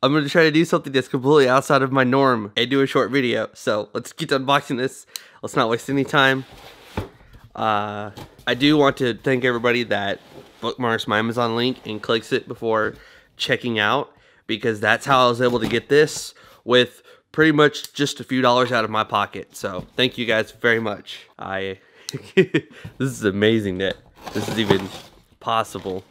I'm to try to do something that's completely outside of my norm and do a short video. So let's get to unboxing this. Let's not waste any time. Uh, I do want to thank everybody that bookmarks my Amazon link and clicks it before checking out because that's how I was able to get this with pretty much just a few dollars out of my pocket. So thank you guys very much. I this is amazing that this is even possible.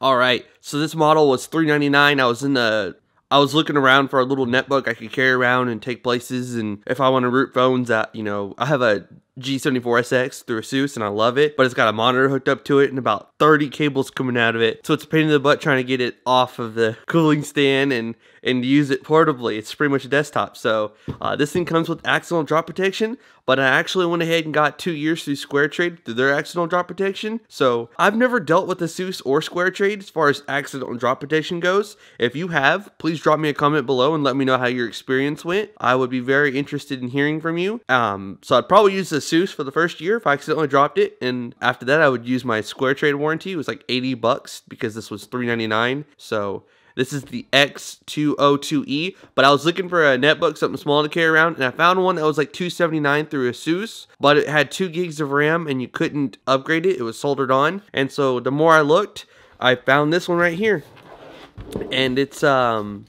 All right, so this model was $3.99. I was in the I was looking around for a little netbook I could carry around and take places and if I want to root phones out, you know, I have a G74SX through Asus and I love it, but it's got a monitor hooked up to it and about 30 cables coming out of it. So it's a pain in the butt trying to get it off of the cooling stand and and use it portably. It's pretty much a desktop. So uh, this thing comes with accidental drop protection, but I actually went ahead and got two years through SquareTrade through their accidental drop protection. So I've never dealt with Asus or SquareTrade as far as accidental drop protection goes. If you have, please drop me a comment below and let me know how your experience went. I would be very interested in hearing from you. Um, so I'd probably use this Asus for the first year if I accidentally dropped it. And after that, I would use my SquareTrade warranty. It was like 80 bucks because this was 3.99. So this is the X202E, but I was looking for a netbook, something small to carry around, and I found one that was like 279 through Asus, but it had 2 gigs of RAM and you couldn't upgrade it. It was soldered on. And so the more I looked, I found this one right here. And it's um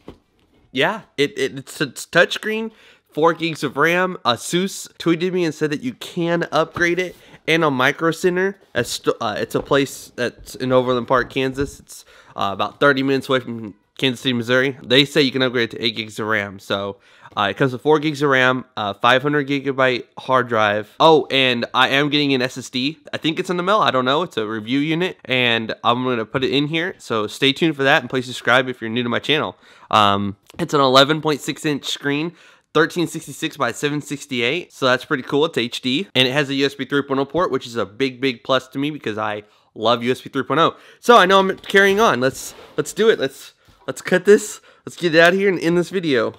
yeah, it, it it's, it's touchscreen 4 gigs of RAM. Asus tweeted me and said that you can upgrade it. And on Micro Center, uh, it's a place that's in Overland Park, Kansas. It's uh, about 30 minutes away from Kansas City, Missouri. They say you can upgrade it to 8 gigs of RAM. So uh, it comes with 4 gigs of RAM, uh, 500 gigabyte hard drive. Oh, and I am getting an SSD. I think it's in the mail. I don't know. It's a review unit, and I'm going to put it in here. So stay tuned for that, and please subscribe if you're new to my channel. Um, it's an 11.6 inch screen. 1366 by 768, so that's pretty cool. It's HD, and it has a USB 3.0 port, which is a big, big plus to me because I love USB 3.0. So I know I'm carrying on. Let's let's do it. Let's let's cut this. Let's get it out of here and end this video.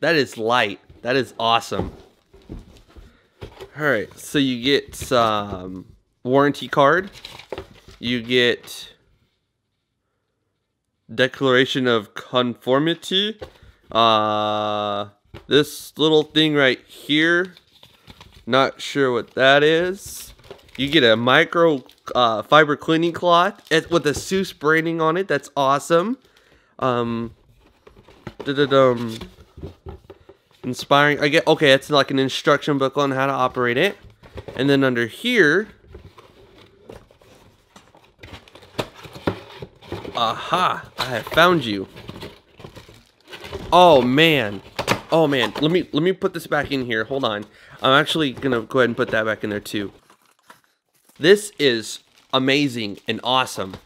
That is light. That is awesome. Alright, so you get some warranty card. You get declaration of conformity. Uh, this little thing right here. Not sure what that is. You get a micro uh, fiber cleaning cloth with Asus branding on it. That's awesome. Um, da -da -dum. Inspiring. I get okay. It's like an instruction book on how to operate it. And then under here, aha! I have found you. Oh man. Oh man. Let me let me put this back in here. Hold on. I'm actually gonna go ahead and put that back in there too. This is amazing and awesome.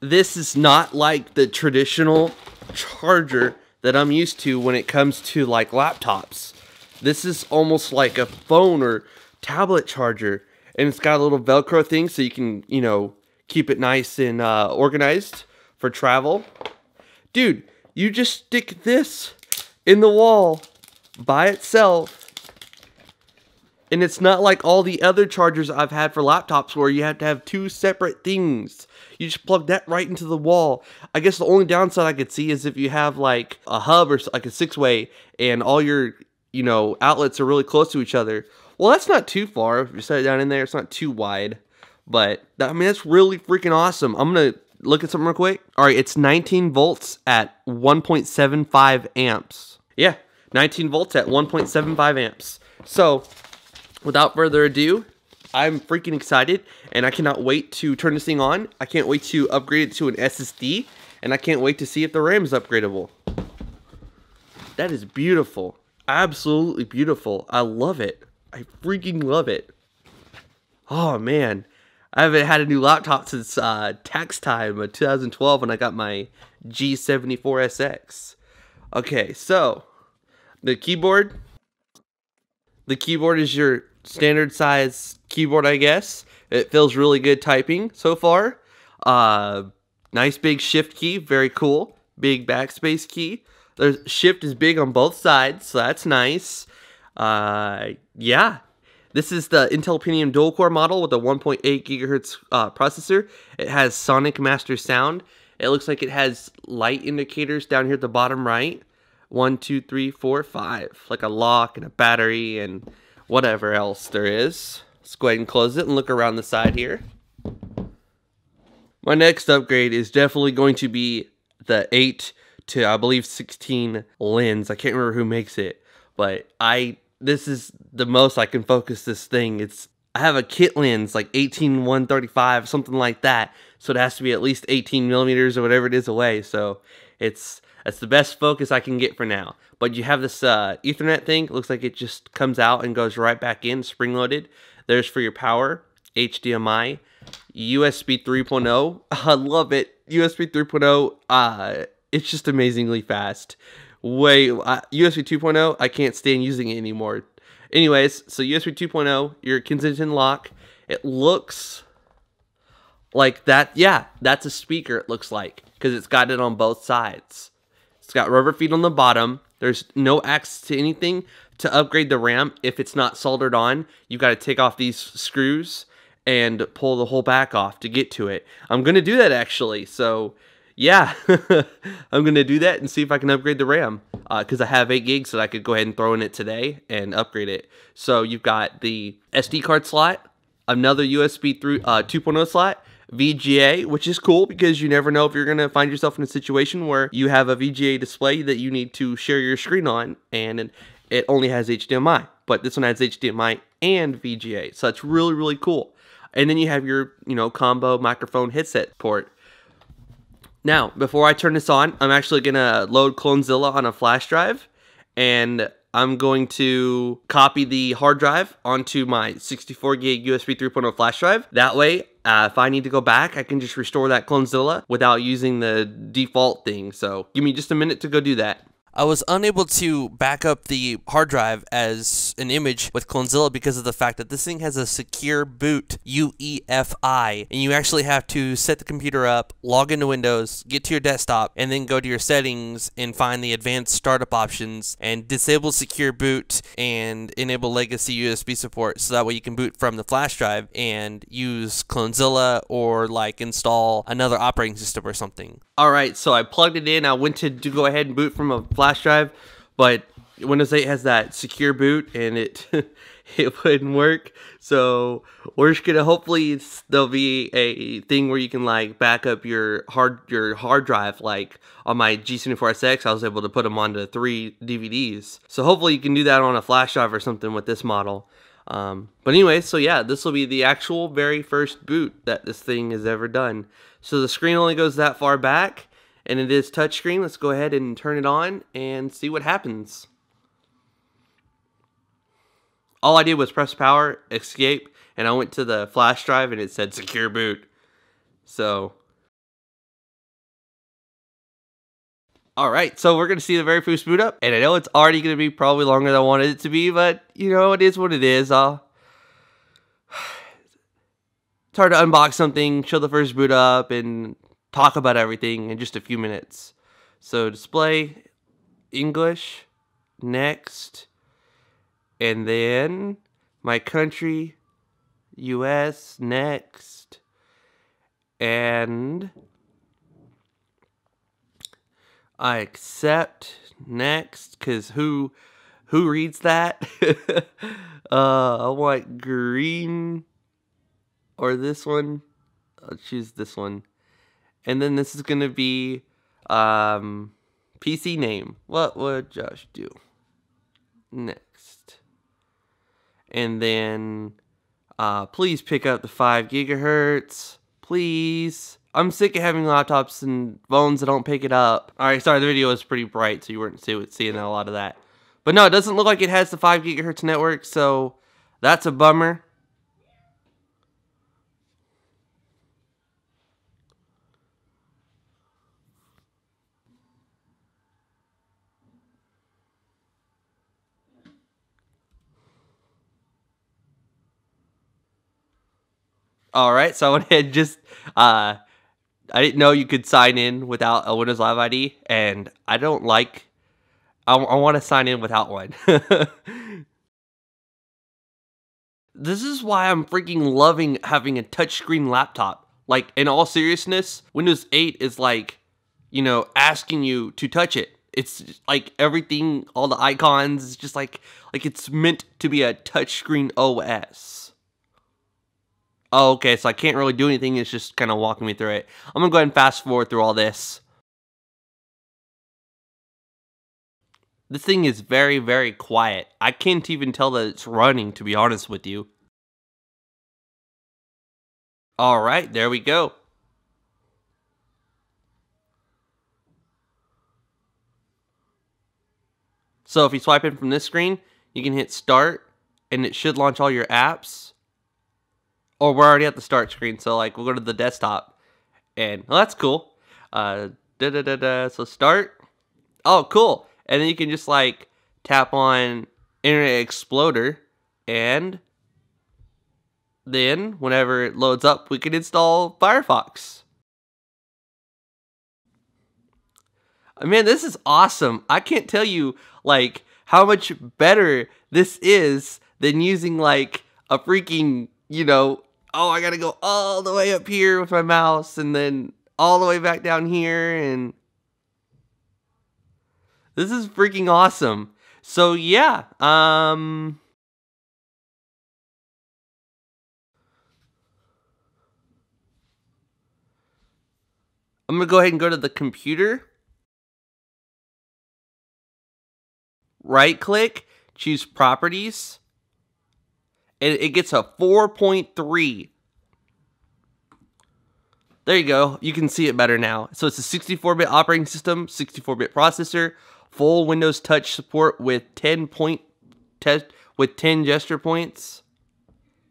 This is not like the traditional charger that I'm used to when it comes to like laptops. This is almost like a phone or tablet charger and it's got a little velcro thing so you can, you know, keep it nice and uh, organized for travel. Dude, you just stick this in the wall by itself and it's not like all the other chargers I've had for laptops where you have to have two separate things. You just plug that right into the wall. I guess the only downside I could see is if you have like a hub or like a six way and all your, you know, outlets are really close to each other. Well, that's not too far. If you set it down in there, it's not too wide. But, I mean, that's really freaking awesome. I'm going to look at something real quick. All right, it's 19 volts at 1.75 amps. Yeah, 19 volts at 1.75 amps. So, without further ado, I'm freaking excited and I cannot wait to turn this thing on. I can't wait to upgrade it to an SSD and I can't wait to see if the RAM is upgradable. That is beautiful. Absolutely beautiful. I love it. I freaking love it. Oh man. I haven't had a new laptop since uh, tax time of 2012 when I got my G74SX. Okay, so the keyboard. The keyboard is your standard size keyboard, I guess. It feels really good typing so far. Uh, Nice big shift key, very cool. Big backspace key. The shift is big on both sides, so that's nice. Uh, yeah, this is the Intel Pentium dual core model with a 1.8 gigahertz uh, processor. It has SonicMaster sound. It looks like it has light indicators down here at the bottom right. One, two, three, four, five. Like a lock and a battery and whatever else there is. Let's go ahead and close it and look around the side here. My next upgrade is definitely going to be the 8 to I believe 16 lens. I can't remember who makes it, but I this is the most I can focus this thing. It's I have a kit lens like 18 135 something like that, so it has to be at least 18 millimeters or whatever it is away. So it's that's the best focus I can get for now. But you have this uh, Ethernet thing. It looks like it just comes out and goes right back in, spring loaded. There's for your power, HDMI, USB 3.0. I love it. USB 3.0. Uh, it's just amazingly fast. Way uh, USB 2.0. I can't stand using it anymore. Anyways, so USB 2.0, your Kensington lock. It looks like that. Yeah, that's a speaker. It looks like because it's got it on both sides. It's got rubber feet on the bottom. There's no access to anything to upgrade the RAM if it's not soldered on. You got to take off these screws and pull the whole back off to get to it. I'm going to do that actually. So yeah, I'm going to do that and see if I can upgrade the RAM because uh, I have 8 gigs that I could go ahead and throw in it today and upgrade it. So you've got the SD card slot, another USB 3, uh, 2.0 slot, VGA, which is cool because you never know if you're going to find yourself in a situation where you have a VGA display that you need to share your screen on and it only has HDMI. But this one has HDMI and VGA. So that's really, really cool. And then you have your, you know, combo microphone headset port. Now, before I turn this on, I'm actually going to load Clonezilla on a flash drive and I'm going to copy the hard drive onto my 64 gig USB 3.0 flash drive. That way, uh, if I need to go back, I can just restore that Clonezilla without using the default thing. So give me just a minute to go do that. I was unable to back up the hard drive as an image with Clonezilla because of the fact that this thing has a secure boot UEFI and you actually have to set the computer up, log into Windows, get to your desktop, and then go to your settings and find the advanced startup options and disable secure boot and enable legacy USB support so that way you can boot from the flash drive and use Clonezilla or like install another operating system or something. All right, so I plugged it in. I went to, go ahead and boot from a flash drive, but Windows 8 has that secure boot and it it wouldn't work. So we're just gonna hopefully there'll be a thing where you can like back up your hard your hard drive. Like on my G74SX, I was able to put them onto three DVDs. So hopefully you can do that on a flash drive or something with this model. Um, but anyway, so yeah, this will be the actual very first boot that this thing has ever done. So the screen only goes that far back, and it is touchscreen. Let's go ahead and turn it on and see what happens. All I did was press power, escape, and I went to the flash drive and it said secure boot. So All right, so we're gonna see the very first boot up, and I know it's already gonna be probably longer than I wanted it to be, but you know it is what it is. I'll... It's hard to unbox something, show the first boot up, and talk about everything in just a few minutes. So display, English, next, and then my country, U.S. next, and I accept next because who who reads that? uh, I want green or this one. I'll choose this one, and then this is gonna be um, PC name. What would Josh do next? And then uh, please pick up the five gigahertz, please. I'm sick of having laptops and phones that don't pick it up. Alright, sorry, the video was pretty bright, so you weren't seeing a lot of that. But no, it doesn't look like it has the 5 gigahertz network, so that's a bummer. All right, so I went ahead and just uh, I didn't know you could sign in without a Windows Live ID, and I don't like. I, I want to sign in without one. this is why I'm freaking loving having a touchscreen laptop. Like, in all seriousness, Windows 8 is like, you know, asking you to touch it. It's like everything, all the icons, is just like, like it's meant to be a touchscreen OS. Oh, okay, so I can't really do anything, it's just kind of walking me through it. I'm gonna go ahead and fast forward through all this. This thing is very, very quiet. I can't even tell that it's running, to be honest with you. Alright, there we go. So if you swipe in from this screen, you can hit start and it should launch all your apps. Or we're already at the start screen, so like we'll go to the desktop and well that's cool. Uh da da da da so start. Oh cool. And then you can just like tap on Internet Explorer and then whenever it loads up we can install Firefox. Man, this is awesome. I can't tell you like how much better this is than using like a freaking, you know, oh, I got to go all the way up here with my mouse and then all the way back down here and this is freaking awesome. So yeah, um I'm to go ahead and go to the computer right click, choose properties, and it gets a 4.3. There you go. You can see it better now. So it's a 64-bit operating system, 64-bit processor, full Windows Touch support with 10 point test with 10 gesture points.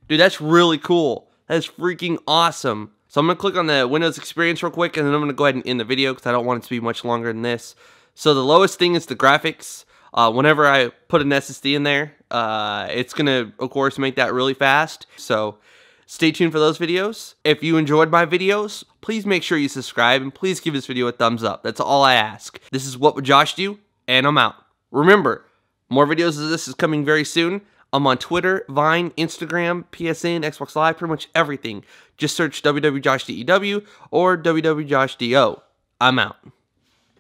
Dude, that's really cool. That's freaking awesome. So I'm going to click on the Windows experience real quick, and then I'm going to go ahead and end the video because I don't want it to be much longer than this. So the lowest thing is the graphics. Uh, whenever I put an SSD in there, uh, it's going to, of course, make that really fast. So stay tuned for those videos. If you enjoyed my videos, please make sure you subscribe and please give this video a thumbs up. That's all I ask. This is What Would Josh Do? And I'm out. Remember, more videos of this is coming very soon. I'm on Twitter, Vine, Instagram, PSN, Xbox Live, pretty much everything. Just search wwjoshdew or www.joshdo. I'm out.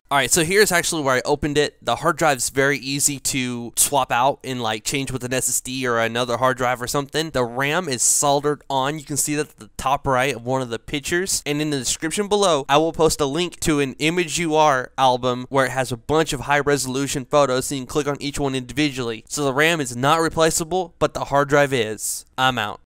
All right, so here's actually where I opened it. The hard drive's very easy to swap out and like change with an SSD or another hard drive or something. The RAM is soldered on. You can see that at the top right of one of the pictures. And in the description below, I will post a link to an Imgur album where it has a bunch of high resolution photos so you can click on each one individually. So the RAM is not replaceable, but the hard drive is. I'm out.